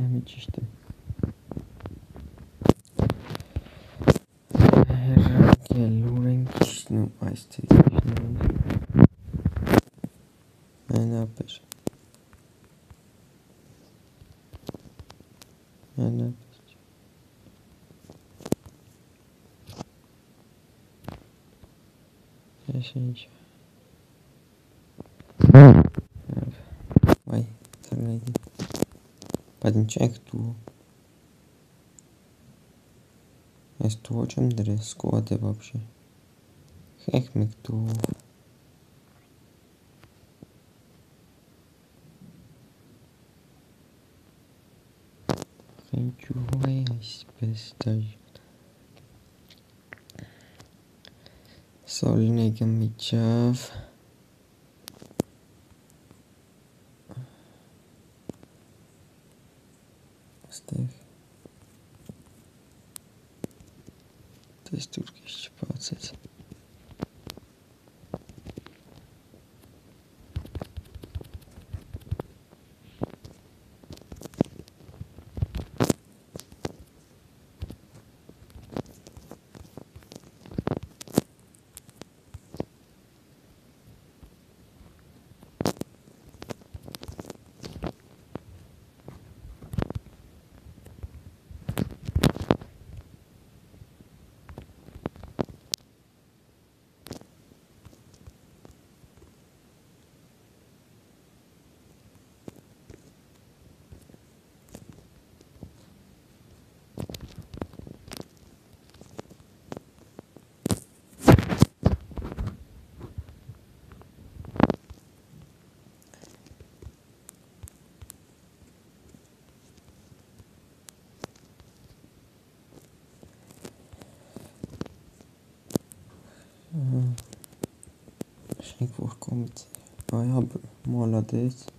geçiştim. Herhangi Luren kişinin açtığı kişinin Ne yapar? Ne yapar? Yaşayınca. patincektų استوجم درس قوة بابشي هيك مكتوب Enjoy asbestos. Solin egemichav. z tych. To jest turkiś facet. fick vår kommitté vad ut.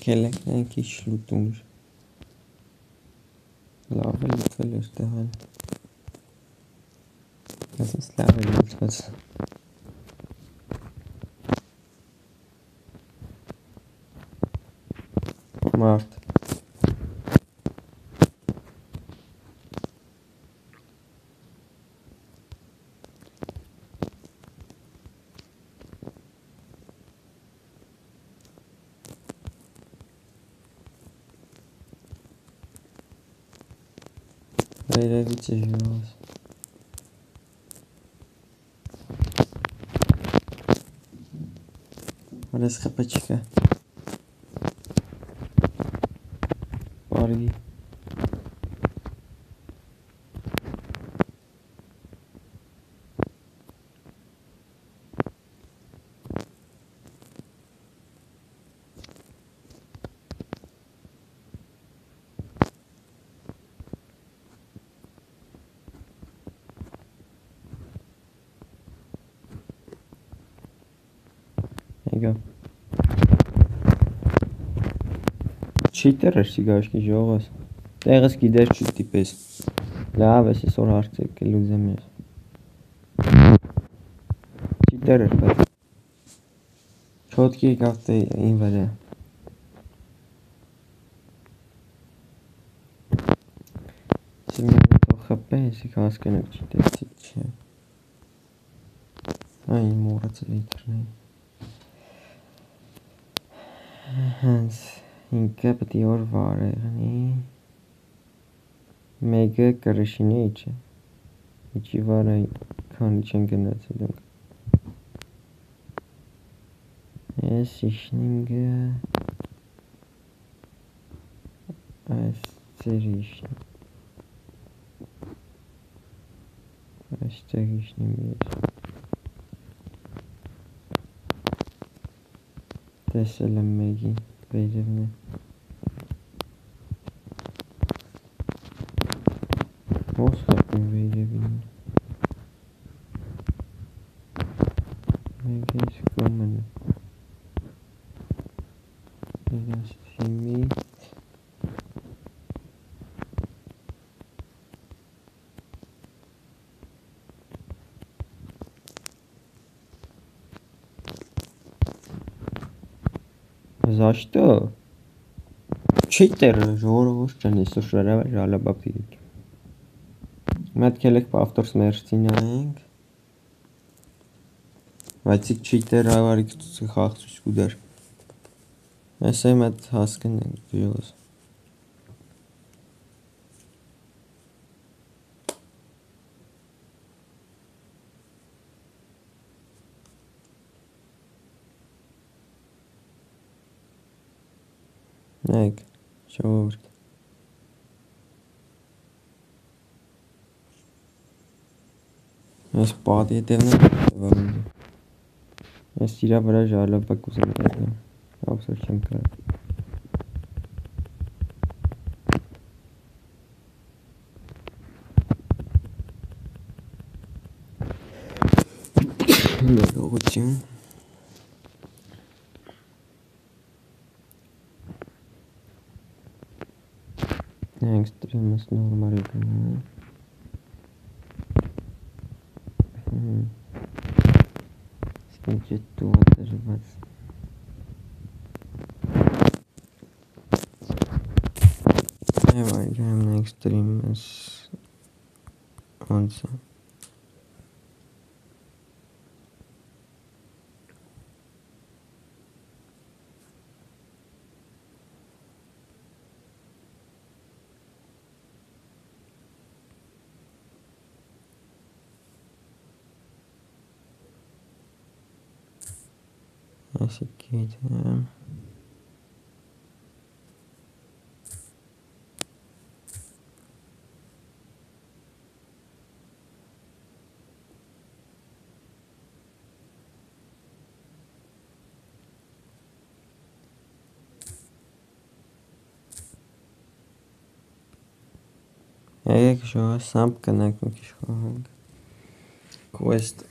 Kelekler kislutung. Lavaverlust daran. Das ist Lavaverlust. Macht. Peyler Tijolos. Olha essa capa de cá. Org. Եկա։ Չիտեր էր սիգարշկի ժողոս։ Տեղս գիտեր չտիպես։ Լավ ես այսօր հարցը կլուզեմ ես։ Չիտեր էր բայց։ Չոտքի գաղթե ին վրա։ Սիմյանը թող խփես, հասկանաք չիտես չի։ Այն մոռացել դռնել։ Հենց ինքը պետք է որ վար եղնի։ Մեկը կրշինի իջը։ Իջի վարը քանի չեն գնացել դուք։ Ես իշնինգը այս ծերիշն։ Այստեղ իշնում ես։ Arkadaşlar lambaya giyin. Beylerine. Mouse kalkmıyor beyler bilmiyorum. Ben hiç görmedim. Arkadaşlar şimdi դաշտը չիտեր ժողովուրդն այսօր շարավար ալաբապի։ Մտքել եք ավտորս մերցին անենք։ Վայցիկ չիտեր ավարիք ծխախ ծուշկուդար։ Այս է մետ հասկնենք դյուս։ Nek, short. Es bağda yeterli devamlı. Es tira para jarla bak uzun kaldı. Yoksa kim kaldı? Ne olacak? extremos normal canal esquente todas mas Vai, vai, vai, extremas. Onde são? Офигеть. Да. Ek šo sapkanēkņu šo kvestu.